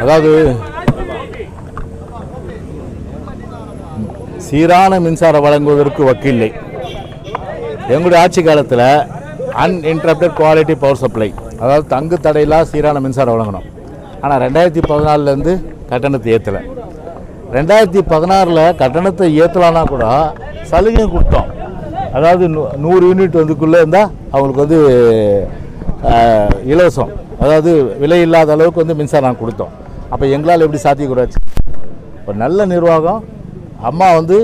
அதாவது சீரான மின்சாரம் வழங்குவதற்கு வக்கில்லை. எங்களுடைய ஆட்சி காலத்தில் அன்இன்டரப்டட் குவாலிட்டி பவர் சப்ளை அதாவது தங்கு தடையில்லா சீரான மின்சாரம் வழங்கணும். ஆனால் ரெண்டாயிரத்தி பதினாலுலேருந்து கட்டணத்தை ஏற்றலை ரெண்டாயிரத்தி பதினாறில் கட்டணத்தை ஏற்றலான்னா கூட சலுகையும் கொடுத்தோம். அதாவது நூ- நூறு யூனிட் வந்துக்குள்ளே இருந்தால் அவங்களுக்கு வந்து இலவசம். அதாவது விலை இல்லாத அளவுக்கு வந்து மின்சாரம் கொடுத்தோம். அப்போ எங்களால் எப்படி சாத்தியக்கூடாது? ஒரு நல்ல நிர்வாகம். அம்மா வந்து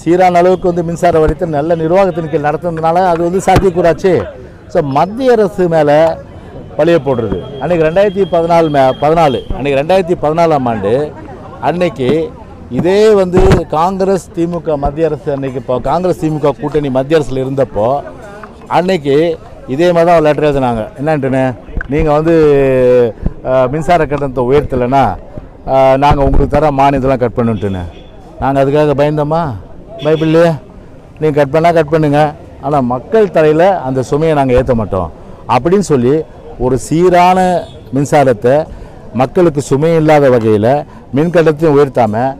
சீரான அளவுக்கு வந்து மின்சார வரித்து நல்ல நிர்வாகத்தின் கீழ் நடத்துனதுனால அது வந்து சாத்தியக்கூடாச்சு. ஸோ மத்திய அரசு மேலே பழிய போடுறது. அன்றைக்கி ரெண்டாயிரத்தி பதினாலு மே பதினாலு அன்றைக்கி ரெண்டாயிரத்தி பதினாலாம் ஆண்டு அன்னைக்கு இதே வந்து காங்கிரஸ் திமுக மத்திய அரசு அன்னைக்கு இப்போ காங்கிரஸ் திமுக கூட்டணி மத்திய அரசில் இருந்தப்போ அன்னைக்கு இதே மாதிரி தான் லெட்டர் எழுதினாங்க என்னன்ட்டுன்னு நீங்கள் வந்து மின்சார கட்டணத்தை உயர்த்தலைன்னா நாங்கள் உங்களுக்கு தர மானியத்தெல்லாம் கட் பண்ணுன்ட்டுன்னு நாங்கள் அதுக்காக பயந்தோமா? பயப்பில்லையே நீங்கள் கட் பண்ணால் கட் பண்ணுங்கள் ஆனால் மக்கள் தலையில் அந்த சுமையை நாங்கள் ஏற்ற மாட்டோம். அப்படின்னு சொல்லி ஒரு சீரான மின்சாரத்தை மக்களுக்கு சுமை இல்லாத வகையில் மின் கட்டணத்தையும் உயர்த்தாமல்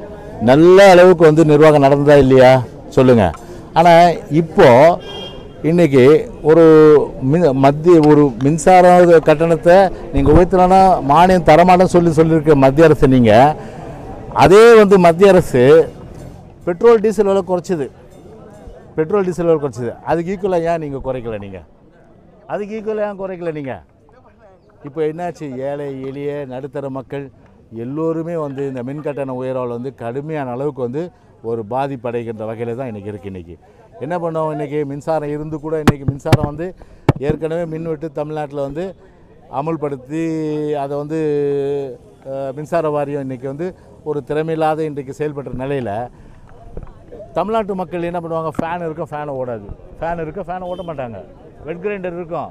நல்ல அளவுக்கு வந்து நிர்வாகம் நடந்ததா இல்லையா? சொல்லுங்கள் ஆனால் இப்போது இன்னைக்கு ஒரு மின் மத்திய ஒரு மின்சார கட்டணத்தை நீங்கள் உயர்த்தலைன்னா மானியம் தரமாட்டேன்னு சொல்லி சொல்லியிருக்க மத்திய அரசு நீங்கள் அதே வந்து மத்திய அரசு பெட்ரோல் டீசல் விலை குறைச்சிது. பெட்ரோல் டீசல் விலை குறைச்சிது. அதுக்கு ஈக்குவலாக ஏன் நீங்கள் குறைக்கல நீங்கள் அதுக்கு ஈக்குவலாக ஏன் குறைக்கல நீங்கள் இப்போ என்னாச்சு? ஏழை எளிய நடுத்தர மக்கள் எல்லோருமே வந்து இந்த மின் கட்டண உயர்வால் வந்து கடுமையான அளவுக்கு வந்து ஒரு பாதிப்படைகின்ற வகையில் தான் இன்றைக்கி இருக்குது இன்றைக்கி என்ன பண்ணோம் இன்றைக்கி மின்சாரம் இருந்து கூட இன்றைக்கி மின்சாரம் வந்து ஏற்கனவே மின்வெட்டு தமிழ்நாட்டில் வந்து அமுல்படுத்தி அதை வந்து மின்சார வாரியம் இன்றைக்கி வந்து ஒரு திறமையில்லாத இன்றைக்கு செயல்படுற நிலையில் தமிழ்நாட்டு மக்கள் என்ன பண்ணுவாங்க? ஃபேன் இருக்கும் ஃபேனை ஓடாது. ஃபேன் இருக்கும் ஃபேனை ஓட்ட மாட்டாங்க. வெட் கிரைண்டர் இருக்கும்.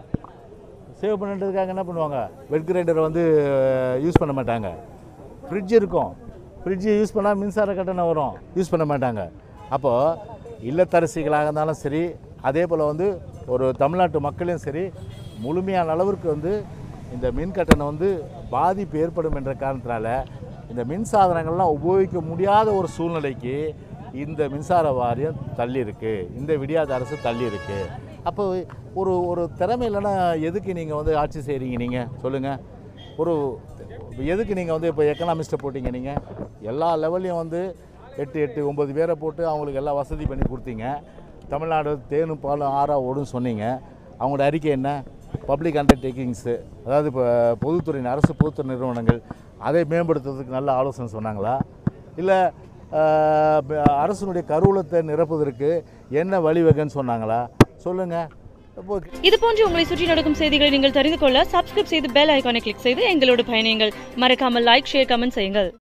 சேவ் பண்ணுறதுக்காக என்ன பண்ணுவாங்க? வெட் கிரைண்டரை வந்து யூஸ் பண்ண மாட்டாங்க. ஃப்ரிட்ஜ் இருக்கும். ஃப்ரிட்ஜு யூஸ் பண்ணால் மின்சார கட்டணம் வரும். யூஸ் பண்ண மாட்டாங்க. அப்போது இல்லத்தரசிகளாக இருந்தாலும் சரி அதே போல் வந்து ஒரு தமிழ்நாட்டு மக்களையும் சரி முழுமையான அளவிற்கு வந்து இந்த மின் கட்டணம் வந்து பாதிப்பு ஏற்படும் என்ற காரணத்தினால இந்த மின் சாதனங்கள்லாம் உபயோகிக்க முடியாத ஒரு சூழ்நிலைக்கு இந்த மின்சார வாரியம் தள்ளி இருக்குது இந்த விடியாத அரசு தள்ளியிருக்கு. அப்போ ஒரு ஒரு திறமை இல்லைன்னா எதுக்கு நீங்கள் வந்து ஆட்சி செய்கிறீங்க நீங்கள் சொல்லுங்கள் ஒரு எதுக்கு நீங்கள் வந்து இப்போ எக்கனாமிஸ்ட்டை போட்டீங்க நீங்கள் எல்லா லெவல்லையும் வந்து எட்டு எட்டு ஒம்பது பேரை போட்டு அவங்களுக்கு எல்லாம் வசதி பண்ணி கொடுத்தீங்க. தமிழ்நாடு தேனும் பாலும் ஆறா ஓடுன்னு சொன்னீங்க. அவங்களோட அறிக்கை என்ன? பப்ளிக் அண்டர்டேக்கிங்ஸு அதாவது இப்போ பொதுத்துறை அரசு பொதுத்துறை நிறுவனங்கள் அதை மேம்படுத்துறதுக்கு நல்ல ஆலோசனை சொன்னாங்களா? இல்லை அரசனுடைய கருவூலத்தை நிரப்புவதற்கு என்ன வழிவகைன்னு சொன்னாங்களா? சொல்லுங்கள் இது போன்று உங்களை சுற்றி நடக்கும் செய்திகளை நீங்கள் தெரிந்து கொள்ள சப்ஸ்கிரைப் செய்து பெல் ஐகானை கிளிக் செய்து எங்களோடு பயணியுங்கள். மறக்காமல் லைக் ஷேர் கமெண்ட் செய்யுங்கள்.